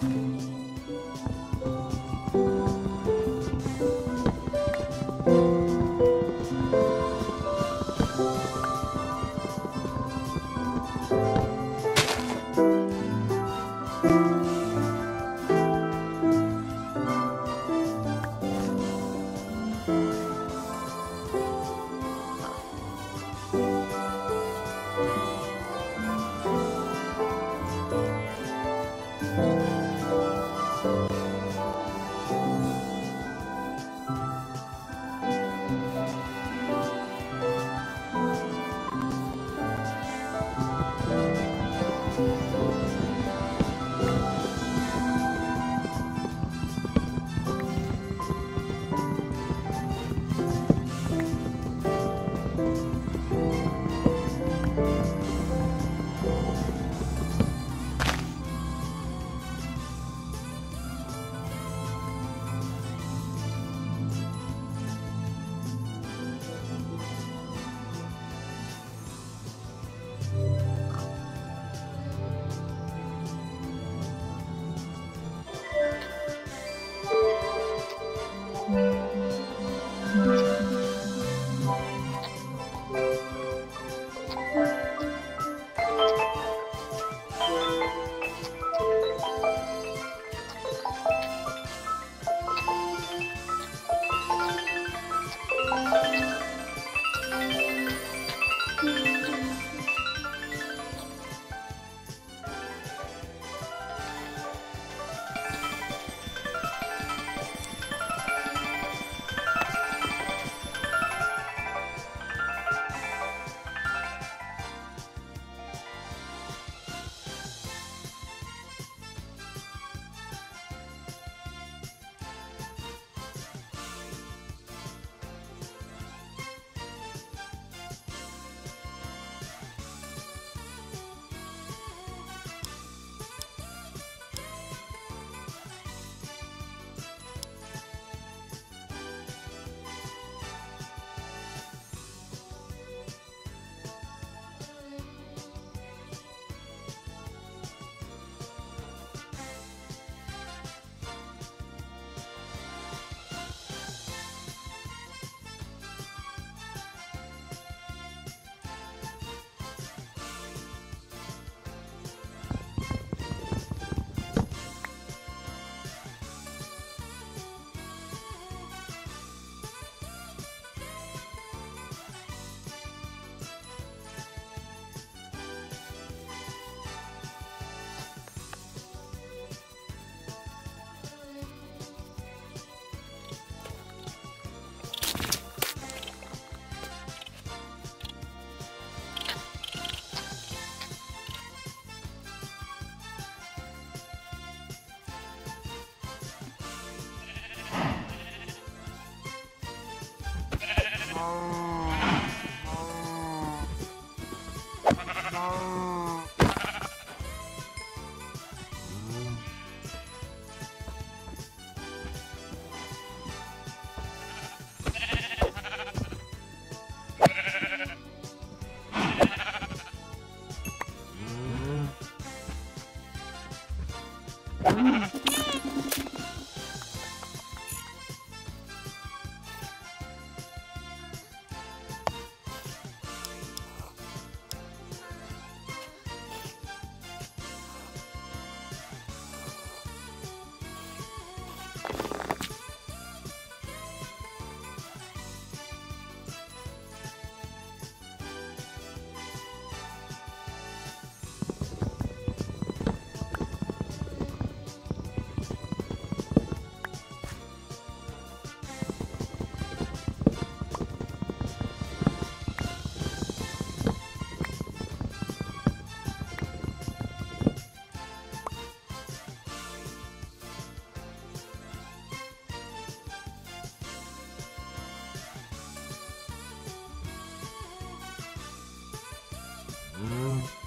Thank you. Ugh. Mm.